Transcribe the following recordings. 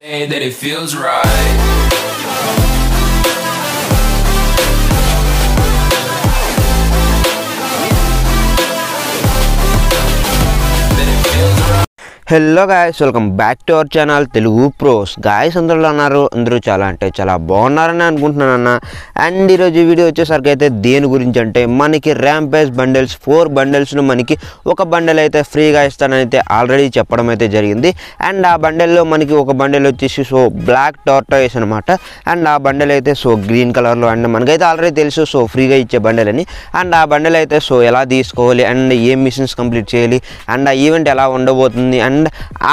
That it feels right. Hello guys welcome back to our channel Telugu pros guys అందరూ అన్నారు అందరూ చాలా అంటే చాలా బాగున్నారని అనుకుంటున్నాను అన్న. అండ్ ఈరోజు వీడియో వచ్చేసరికి అయితే దేని గురించి అంటే మనకి ర్యాంపేజ్ బండిల్స్ ఫోర్ బండిల్స్ను మనకి ఒక బండిల్ అయితే ఫ్రీగా ఇస్తానని అయితే ఆల్రెడీ చెప్పడం అయితే జరిగింది. అండ్ ఆ బండిల్లో మనకి ఒక బండిల్ వచ్చేసి సో బ్లాక్ టార్టాయిస్ అనమాట అండ్ ఆ బండిల్ అయితే సో గ్రీన్ కలర్లో అండ్ మనకైతే ఆల్రెడీ తెలుసు సో ఫ్రీగా ఇచ్చే బండిల్ అని. అండ్ ఆ బండిల్ అయితే సో ఎలా తీసుకోవాలి? అండ్ ఏం మిషన్స్ కంప్లీట్ చేయాలి? అండ్ ఆ ఈవెంట్ ఎలా ఉండబోతుంది? అండ్ అండ్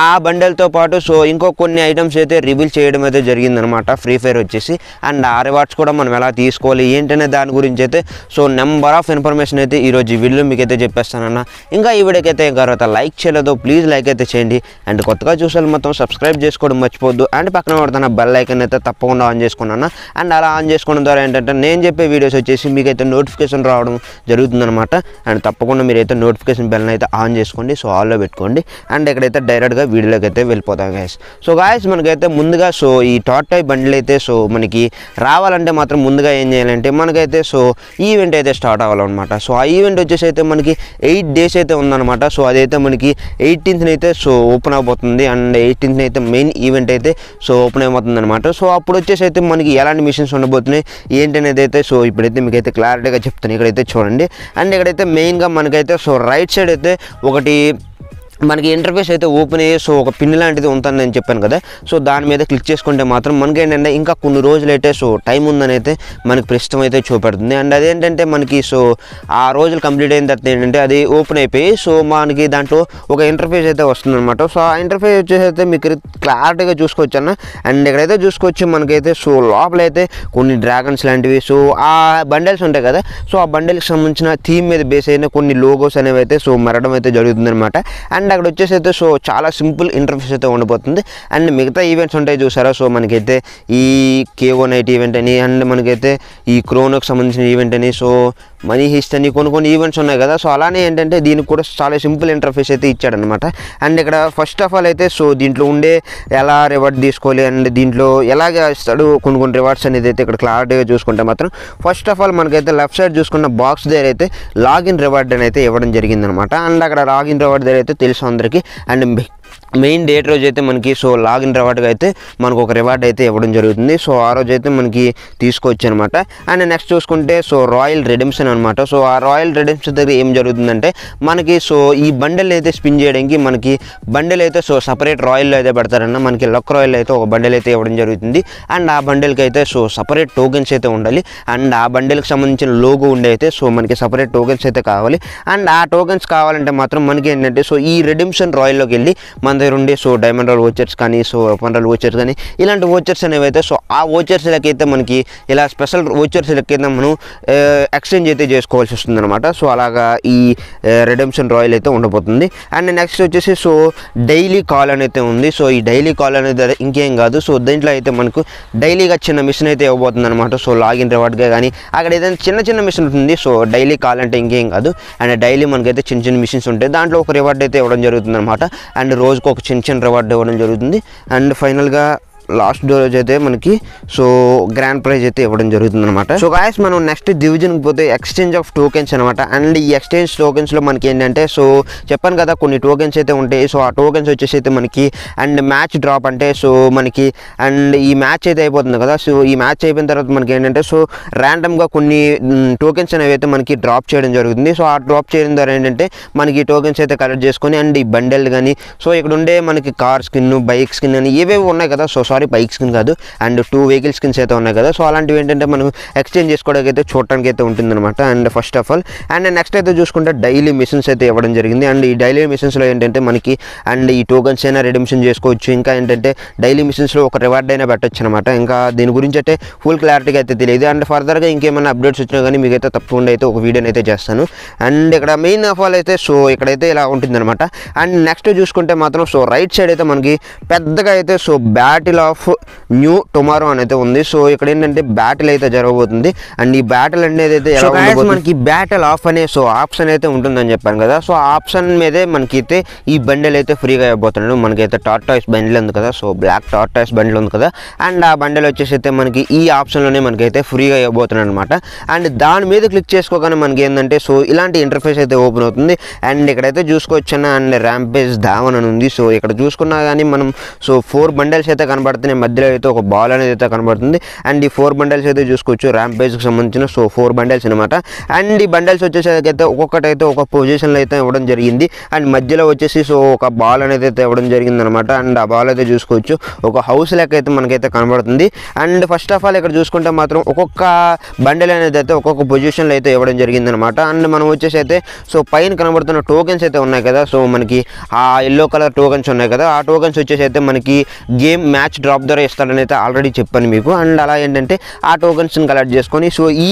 ఆ బండెల్తో పాటు సో ఇంకో కొన్ని ఐటమ్స్ అయితే రివీల్ చేయడం అయితే జరిగిందనమాట. ఫ్రీ ఫైర్ వచ్చేసి అండ్ ఆ రివార్డ్స్ కూడా మనం ఎలా తీసుకోవాలి ఏంటనే దాని గురించి అయితే సో నెంబర్ ఆఫ్ ఇన్ఫర్మేషన్ అయితే ఈరోజు ఈ వీడియోలో మీకు అయితే చెప్పేస్తానన్న. ఇంకా ఈ వీడియోకి అయితే తర్వాత లైక్ చేయలేదు ప్లీజ్ లైక్ అయితే చేయండి. అండ్ కొత్తగా చూసారు మొత్తం సబ్స్క్రైబ్ చేసుకోవడం మర్చిపోద్దు అండ్ పక్కన పడుతున్న బెల్ ఐకన్ అయితే తప్పకుండా ఆన్ చేసుకున్నాను. అండ్ అలా ఆన్ చేసుకోవడం ద్వారా ఏంటంటే నేను చెప్పే వీడియోస్ వచ్చేసి మీకైతే నోటిఫికేషన్ రావడం జరుగుతుందన్నమాట అండ్ తప్పకుండా మీరైతే నోటిఫికేషన్ బెల్ అయితే ఆన్ చేసుకోండి. సో ఆల్లో పెట్టుకోండి. అండ్ ఇక్కడైతే డైరెక్ట్గా వీడియోలోకి అయితే వెళ్ళిపోతాం గాయస్ సో గాయస్ మనకైతే ముందుగా సో ఈ టాట్ టై బండిల్ అయితే సో మనకి రావాలంటే మాత్రం ముందుగా ఏం చేయాలంటే మనకైతే సో ఈవెంట్ అయితే స్టార్ట్ అవ్వాలన్నమాట. సో ఆ ఈవెంట్ వచ్చేసి అయితే మనకి ఎయిట్ డేస్ అయితే ఉందన్నమాట. సో అదైతే మనకి ఎయిటీన్త్ అయితే సో ఓపెన్ అవబోతుంది అండ్ ఎయిటీన్త్ అయితే మెయిన్ ఈవెంట్ అయితే సో ఓపెన్ అయిపోతుంది అనమాట సో అప్పుడు వచ్చేసి అయితే మనకి ఎలాంటి మిషన్స్ ఉండబోతున్నాయి ఏంటనేది అయితే సో ఇప్పుడైతే మీకైతే క్లారిటీగా చెప్తాను. ఇక్కడైతే చూడండి. అండ్ ఇక్కడైతే మెయిన్గా మనకైతే సో రైట్ సైడ్ అయితే ఒకటి మనకి ఇంటర్ఫేస్ అయితే ఓపెన్ అయ్యి సో ఒక పిన్ లాంటిది ఉందని నేను చెప్పాను కదా. సో దాని మీద క్లిక్ చేసుకుంటే మాత్రం మనకి ఏంటంటే ఇంకా కొన్ని రోజులు అయితే సో టైం ఉందని అయితే మనకి ప్రస్తుతం అయితే చూపెడుతుంది. అండ్ అదేంటంటే మనకి సో ఆ రోజులు కంప్లీట్ అయిన తర్వాత ఏంటంటే అది ఓపెన్ అయిపోయి సో మనకి దాంట్లో ఒక ఇంటర్ఫేస్ అయితే వస్తుంది అనమాట సో ఆ ఇంటర్ఫేస్ వచ్చేసి అయితే మీకు క్లారిటీగా చూసుకోవచ్చు అన్న. అండ్ ఇక్కడైతే చూసుకోవచ్చు మనకైతే సో లోపలైతే కొన్ని డ్రాగన్స్ లాంటివి సో ఆ బండల్స్ ఉంటాయి కదా. సో ఆ బండల్కి సంబంధించిన థీమ్ మీద బేస్ అయిన కొన్ని లోగోస్ అనేవి అయితే సో మరడం అయితే జరుగుతుంది అనమాట అండ్ అక్కడ వచ్చేసి అయితే సో చాలా సింపుల్ ఇంటర్ఫేస్ అయితే ఉండబోతుంది అండ్ మిగతా ఈవెంట్స్ ఉంటాయి చూసారా? సో మనకైతే ఈ కేఓ నైట్ ఈవెంట్ అని అండ్ మనకైతే ఈ క్రోనోకి సంబంధించిన ఈవెంట్ అని సో మనీ హిస్ట్ అని కొన్ని కొన్ని ఈవెంట్స్ ఉన్నాయి కదా. సో అలానే ఏంటంటే దీనికి కూడా చాలా సింపుల్ ఇంటర్ఫేస్ అయితే ఇచ్చాడనమాట అండ్ ఇక్కడ ఫస్ట్ ఆఫ్ ఆల్ అయితే సో దీంట్లో ఉండే ఎలా రివార్డ్ తీసుకోవాలి అండ్ దీంట్లో ఎలాగ ఇస్తాడు కొన్ని కొన్ని రివార్డ్స్ అనేది అయితే ఇక్కడ క్లారిటీగా చూసుకుంటే మాత్రం ఫస్ట్ ఆఫ్ ఆల్ మనకైతే లెఫ్ట్ సైడ్ చూసుకున్న బాక్స్ దగ్గర అయితే లాగిన్ రివార్డ్ అని అయితే ఇవ్వడం జరిగిందనమాట అండ్ అక్కడ లాగిన్ రివార్డ్ దగ్గర అయితే తెలుసు అందరికీ. అండ్ మెయిన్ డేట్ రోజు అయితే మనకి సో లాగిన్ రివార్డ్గా అయితే మనకు ఒక రివార్డ్ అయితే ఇవ్వడం జరుగుతుంది. సో ఆ రోజు అయితే మనకి తీసుకోవచ్చు అనమాట అండ్ నెక్స్ట్ చూసుకుంటే సో రాయల్ రెడెంప్షన్ అనమాట సో ఆ రాయల్ రెడెంప్షన్ దగ్గర ఏం జరుగుతుందంటే మనకి సో ఈ బండెల్ అయితే స్పిన్ చేయడానికి మనకి బండెల్ అయితే సో సపరేట్ రాయల్లో అయితే పెడతారన్న మనకి లక్ రాయల్ అయితే ఒక బండెల్ అయితే ఇవ్వడం జరుగుతుంది. అండ్ ఆ బండెల్కి అయితే సో సపరేట్ టోకెన్స్ అయితే ఉండాలి. అండ్ ఆ బండెల్కి సంబంధించిన లోగో ఉండే అయితే సో మనకి సపరేట్ టోకెన్స్ అయితే కావాలి. అండ్ ఆ టోకెన్స్ కావాలంటే మాత్రం మనకి ఏంటంటే సో ఈ రెడెంప్షన్ రాయల్లోకి వెళ్ళి మన దగ్గర ఉండే సో డైమండ్ రోల్ ఓచర్స్ కానీ సో వన్ ఓచర్స్ కానీ ఇలాంటి ఓచర్స్ అనేవి అయితే సో ఆ ఓచర్స్ అయితే మనకి ఇలా స్పెషల్ ఓచర్స్ అయితే మనం ఎక్స్చేంజ్ అయితే చేసుకోవాల్సి వస్తుంది అనమాట సో అలాగా ఈ రెడెంప్షన్ రాయల్ అయితే ఉండబోతుంది. అండ్ నెక్స్ట్ వచ్చేసి సో డైలీ కాల్ అని అయితే ఉంది. సో ఈ డైలీ కాల్ అనేది ఇంకేం కాదు. సో దీంట్లో అయితే మనకు డైలీగా చిన్న మిషన్ అయితే ఇవ్వబోతుంది అనమాట సో లాగిన్ రివార్డ్గా కానీ అక్కడ ఏదైనా చిన్న చిన్న మిషన్ ఉంటుంది. సో డైలీ కాల్ అంటే ఇంకేం కాదు. అండ్ డైలీ మనకైతే చిన్న చిన్న మిషన్స్ ఉంటాయి. దాంట్లో ఒక రివార్డ్ అయితే ఇవ్వడం జరుగుతుంది అనమాట అండ్ రోజుకు ఒక చిన్న చిన్న రివార్డ్ ఇవ్వడం జరుగుతుంది. అండ్ ఫైనల్గా లాస్ట్ రోజు అయితే మనకి సో గ్రాండ్ ప్రైజ్ అయితే ఇవ్వడం జరుగుతుంది అనమాట సో గాయస్ మనం నెక్స్ట్ డివిజన్కి పోతే ఎక్స్చేంజ్ ఆఫ్ టోకెన్స్ అనమాట అండ్ ఈ ఎక్స్చేంజ్ టోకెన్స్లో మనకి ఏంటంటే సో చెప్పాను కదా కొన్ని టోకెన్స్ అయితే ఉంటాయి. సో ఆ టోకెన్స్ వచ్చేసి అయితే మనకి అండ్ మ్యాచ్ డ్రాప్ అంటే సో మనకి అండ్ ఈ మ్యాచ్ అయితే అయిపోతుంది కదా. సో ఈ మ్యాచ్ అయిపోయిన తర్వాత మనకి ఏంటంటే సో ర్యాండమ్గా కొన్ని టోకెన్స్ అనేవి అయితే మనకి డ్రాప్ చేయడం జరుగుతుంది. సో ఆ డ్రాప్ చేయడం ద్వారా ఏంటంటే మనకి టోకెన్స్ అయితే కలెక్ట్ చేసుకొని అండ్ ఈ బండెల్ కానీ సో ఇక్కడ ఉండే మనకి కార్ స్కిన్ బైక్ స్కిన్ అని ఏవేవి ఉన్నాయి కదా. సో సారీ బైక్ స్కిన్ కాదు. అండ్ టూ వెహికల్స్ కింద అయితే ఉన్నాయి కదా. సో అలాంటివి ఏంటంటే మనం ఎక్స్చేంజ్ చేసుకోవడానికి అయితే చూడటానికి అయితే ఉంటుందన్నమాట. And first of all and next అయితే చూసుకుంటే డైలీ మిషన్స్ అయితే ఇవ్వడం జరిగింది. అండ్ ఈ డైలీ మిషన్స్లో ఏంటంటే మనకి అండ్ ఈ టోకన్స్ అయినా రిడమ్షన్ చేసుకోవచ్చు. ఇంకా ఏంటంటే డైలీ మిషన్స్లో ఒక రివార్డ్ అయినా పెట్టచ్చు అనమాట ఇంకా దీని గురించి అయితే ఫుల్ క్లారిటీగా అయితే తెలియదు. అండ్ ఫర్దర్గా ఇంకేమైనా అప్డేట్స్ వచ్చినా కానీ మీకైతే తప్పకుండా అయితే ఒక వీడియోని అయితే చేస్తాను. అండ్ ఇక్కడ మెయిన్ ఆఫ్ ఆల్ అయితే సో ఇక్కడైతే ఇలా ఉంటుందన్నమాట. అండ్ నెక్స్ట్ చూసుకుంటే మాత్రం సో రైట్ సైడ్ అయితే మనకి పెద్దగా అయితే so battle of new tomorrow అని అయితే ఉంది. సో ఇక్కడ ఏంటంటే బ్యాటిల్ అయితే జరగబోతుంది. అండ్ ఈ బ్యాటిల్ అనేది అయితే? మనకి బ్యాటిల్ ఆఫ్ అనే సో ఆప్షన్ అయితే ఉంటుందని చెప్పాను కదా. సో ఆప్షన్ మీదే మనకైతే ఈ బండిల్ అయితే ఫ్రీగా ఇవ్వబోతున్నాడు. మనకైతే టార్టాయిస్ బండిల్ ఉంది కదా. సో బ్లాక్ టార్టాయిస్ బండిల్ ఉంది కదా. అండ్ ఆ బండిల్ వచ్చేసి అయితే మనకి ఈ ఆప్షన్లోనే మనకైతే ఫ్రీగా ఇవ్వబోతున్నాడు అనమాట అండ్ దాని మీద క్లిక్ చేసుకోగానే మనకి ఏంటంటే సో ఇలాంటి ఇంటర్ఫేస్ అయితే ఓపెన్ అవుతుంది. అండ్ ఇక్కడైతే చూసుకోవచ్చున్న అండ్ ర్యాంపేజ్ ధావన్ అని ఉంది. సో ఇక్కడ చూసుకున్నా కానీ మనం సో ఫోర్ బండల్స్ అయితే కనబడుతున్నాయి. మధ్యలో అయితే ఒక బాల్ అనేది అయితే కనబడుతుంది. అండ్ ఈ ఫోర్ బండల్స్ అయితే చూసుకోవచ్చు. ర్యాంప్ ర్యాంపేజ్కి సంబంధించిన సో ఫోర్ బండల్స్ అనమాట అండ్ ఈ బండల్స్ వచ్చేసరికి అయితే ఒక్కొక్కటి అయితే ఒక పొజిషన్లో అయితే ఇవ్వడం జరిగింది. అండ్ మధ్యలో వచ్చేసి సో ఒక బాల్ అనేది అయితే ఇవ్వడం జరిగింది అనమాట అండ్ ఆ బాల్ అయితే చూసుకోవచ్చు. ఒక హౌస్ లెక్క అయితే మనకైతే కనబడుతుంది. అండ్ ఫస్ట్ ఆఫ్ ఆల్ ఇక్కడ చూసుకుంటే మాత్రం ఒక్కొక్క బండల్ అనేది అయితే ఒక్కొక్క పొజిషన్లో అయితే ఇవ్వడం జరిగింది అనమాట అండ్ మనం వచ్చేసి అయితే సో పైన కనబడుతున్న టోకెన్స్ అయితే ఉన్నాయి కదా. సో మనకి ఆ ఎల్లో కలర్ టోకెన్స్ ఉన్నాయి కదా. ఆ టోకెన్స్ వచ్చేసి అయితే మనకి గేమ్ మ్యాచ్ డ్రాప్ ద్వారా ఇస్తాడని అయితే ఆల్రెడీ చెప్పాను మీకు. అండ్ అలా ఏంటంటే ఆ టోకెన్స్ని కలెక్ట్ చేసుకొని సో ఈ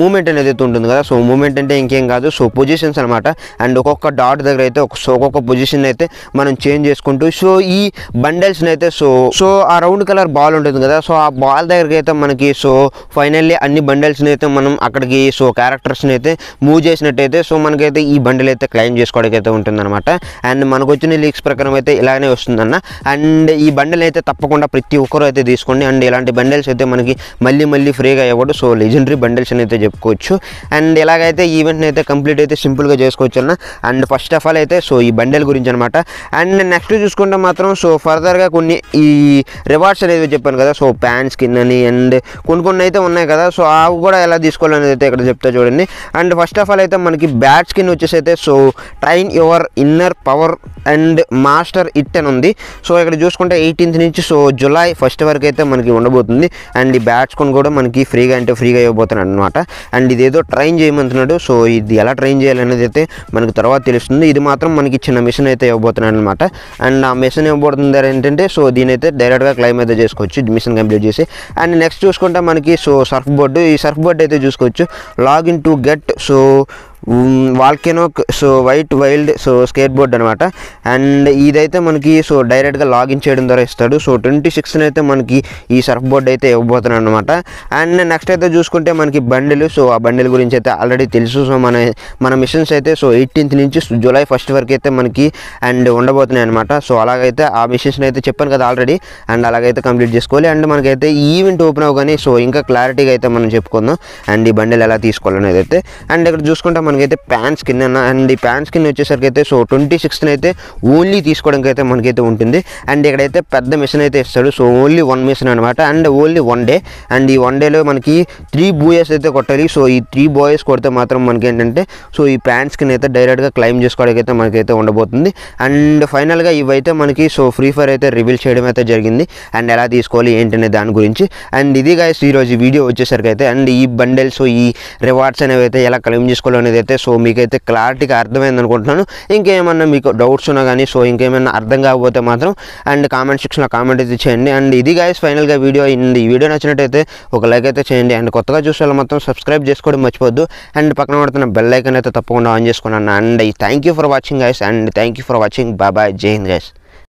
మూమెంట్ అనేది అయితే ఉంటుంది కదా. సో మూమెంట్ అంటే ఇంకేం కాదు సో పొజిషన్స్ అనమాట అండ్ ఒక్కొక్క డాట్ దగ్గర అయితే సో ఒక్కొక్క పొజిషన్ అయితే మనం చేంజ్ చేసుకుంటూ సో ఈ బండల్స్ని అయితే సో సో ఆ రౌండ్ కలర్ బాల్ ఉంటుంది కదా. సో ఆ బాల్ దగ్గరికి అయితే మనకి సో ఫైనల్లీ అన్ని బండల్స్ని అయితే మనం అక్కడికి సో క్యారెక్టర్స్ని అయితే మూవ్ చేసినట్టయితే సో మనకైతే ఈ బండిల్ అయితే క్లైమ్ చేసుకోవడానికి అయితే ఉంటుందన్నమాట. అండ్ మనకు వచ్చిన లీక్స్ ప్రకారం అయితే ఇలానే వస్తుందన్న. అండ్ ఈ బండిల్ అయితే తప్పకుండా ప్రతి ఒక్కరు అయితే తీసుకోండి. అండ్ ఇలాంటి బండిల్స్ అయితే మనకి మళ్ళీ మళ్ళీ ఫ్రీగా ఇవ్వడు. సో లెజెండరీ బండిల్స్ అని అయితే చెప్పుకోవచ్చు. అండ్ ఇలాగైతే ఈవెంట్ని అయితే కంప్లీట్ అయితే సింపుల్గా చేసుకోవచ్చు అన్న. అండ్ ఫస్ట్ ఆఫ్ ఆల్ అయితే సో ఈ బండిల్ గురించి అనమాట అండ్ నెక్స్ట్ చూసుకుంటే మాత్రం సో ఫర్దర్గా కొన్ని ఈ రివార్డ్స్ అనేది చెప్పాను కదా. సో ప్యాన్ స్కిన్ అని అండ్ కొన్ని కొన్ని అయితే ఉన్నాయి కదా. సో అవి కూడా ఎలా తీసుకోవాలనేది అయితే ఇక్కడ చెప్తా చూడండి. అండ్ ఫస్ట్ ఆఫ్ ఆల్ అయితే మనకి బ్యాట్ స్కిన్ వచ్చేసి అయితే so train your inner power and master it అని ఉంది. సో ఇక్కడ చూసుకుంటే ఎయిటీన్త్ నుంచి సో జులై ఫస్ట్ వరకు అయితే మనకి ఉండబోతుంది. అండ్ ఈ బ్యాట్స్ కొని కూడా మనకి ఫ్రీగా అంటే ఫ్రీగా ఇవ్వబోతున్నాడు అనమాట అండ్ ఇదేదో ట్రైన్ చేయమంటున్నాడు. సో ఇది ఎలా ట్రైన్ చేయాలనేది అయితే మనకు తర్వాత తెలుస్తుంది. ఇది మాత్రం మనకి చిన్న మిషన్ అయితే ఇవ్వబోతున్నాడు అనమాట అండ్ ఆ మిషన్ ఇవ్వబోతుంది ఏంటంటే సో దీని అయితే డైరెక్ట్గా క్లైమ్ అయితే చేసుకోవచ్చు. మిషన్ కంప్లీట్ చేసి. అండ్ నెక్స్ట్ చూసుకుంటే మనకి సో సర్ఫ్ బోర్డు. ఈ సర్ఫ్ బోర్డు అయితే చూసుకోవచ్చు. Login to get so volcano so white wild so skateboard అనమాట అండ్ ఇదైతే మనకి సో డైరెక్ట్గా లాగిన్ చేయడం ద్వారా ఇస్తాడు. సో ట్వంటీ సిక్స్ని అయితే మనకి ఈ సర్ఫ్ బోర్డ్ అయితే ఇవ్వబోతున్నాను అనమాట అండ్ నెక్స్ట్ అయితే చూసుకుంటే మనకి బండిలు. సో ఆ బండిల్ గురించి అయితే ఆల్రెడీ తెలుసు. సో మన మన మిషన్స్ అయితే సో ఎయిటీన్త్ నుంచి జూలై ఫస్ట్ వరకు అయితే మనకి అండ్ ఉండబోతున్నాయి అనమాట సో అలాగైతే ఆ మిషన్స్ని అయితే చెప్పాను కదా ఆల్రెడీ అండ్ అలాగైతే కంప్లీట్ చేసుకోవాలి. అండ్ మనకైతే ఈవెంట్ ఓపెన్ అవ్వగానే సో ఇంకా క్లారిటీగా అయితే మనం చెప్పుకుందాం. అండ్ ఈ బండిలు ఎలా తీసుకోవాలనేది అయితే. అండ్ ఇక్కడ చూసుకుంటే మనకైతే ప్యాంట్ స్కిన్ అన్న అండ్ ఈ ప్యాంట్ స్కిన్ వచ్చేసరికి అయితే సో ట్వంటీ సిక్స్త్న అయితే ఓన్లీ తీసుకోవడానికి అయితే మనకైతే ఉంటుంది. అండ్ ఇక్కడైతే పెద్ద మిషన్ అయితే ఇస్తాడు. సో ఓన్లీ వన్ మిషన్ అనమాట and only one day. And ఈ వన్ డేలో మనకి త్రీ బూయస్ అయితే కొట్టాలి. సో ఈ త్రీ బాయ్స్ కొడితే మాత్రం మనకి ఏంటంటే సో ఈ ప్యాంట్ స్కిన్ అయితే డైరెక్ట్గా క్లైమ్ చేసుకోవడానికి అయితే మనకైతే ఉండబోతుంది. అండ్ ఫైనల్గా ఇవైతే మనకి సో ఫ్రీ ఫైర్ అయితే రివీల్ చేయడం అయితే జరిగింది. అండ్ ఎలా తీసుకోవాలి ఏంటనే దాని గురించి. అండ్ ఇది గైస్ ఈరోజు వీడియో వచ్చేసరికి అయితే అండ్ ఈ బండెల్స్ ఈ రివార్డ్స్ అనేవి అయితే ఎలా క్లెయిమ్ చేసుకోవాలి అనేది అయితే సో మీకైతే క్లారిటీగా అర్థమైంది అనుకుంటున్నాను ఇంకేమన్నా మీకు డౌట్స్ ఉన్నా కానీ సో ఇంకేమైనా అర్థం కాకపోతే మాత్రం అండ్ కామెంట్ సెక్షన్లో కామెంట్ అయితే చేయండి. అండ్ ఇది గాయస్ ఫైనల్గా వీడియో అయింది. ఈ వీడియో నచ్చినట్టయితే ఒక లైక్ అయితే చేయండి. అండ్ కొత్తగా చూసే మొత్తం సబ్స్క్రైబ్ చేసుకోవడం మర్చిపోద్దు అండ్ పక్కన పడుతున్న బెల్ ఐకన్ అయితే తప్పకుండా ఆన్ చేసుకున్నాను. And thank you for watching guys and thank you for watching బాబాయ్ జై హింద్ గైస్